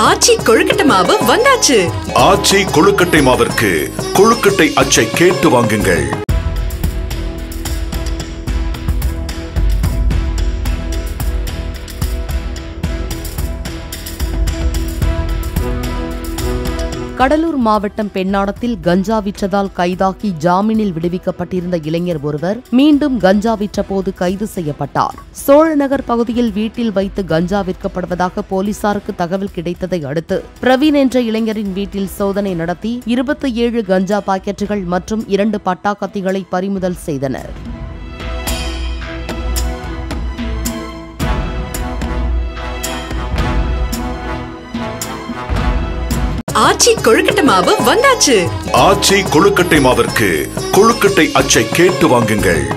ஆச்சி கொழுக்கட்டை மாவு வந்தாச்சு. ஆச்சி கொழுக்கட்டை மாவிற்கு கொழுக்கட்டை அச்சை கேட்டு வாங்குங்கள். கடலூர் மாவட்டம் பெண்ணாடத்தில் கஞ்சா விற்றதால் கைதாகி ஜாமீனில் விடுவிக்கப்பட்டிருந்த இளைஞர் ஒருவர் மீண்டும் கஞ்சா விற்றபோது கைது செய்யப்பட்டார். சோழநகர் பகுதியில் வீட்டில் வைத்து கஞ்சா விற்கப்படுவதாக போலீசாருக்கு தகவல் கிடைத்ததை அடுத்து பிரவீன் என்ற இளைஞரின் வீட்டில் சோதனை நடத்தி இருபத்தி ஏழு கஞ்சா பாக்கெட்டுகள் மற்றும் இரண்டு பட்டா கத்திகளை பறிமுதல் செய்தனர். ஆச்சி கொழுக்கட்டை மாவு வந்தாச்சு. ஆச்சி கொழுக்கட்டை மாவிற்கு கொழுக்கட்டை அச்சை கேட்டு வாங்குங்கள்.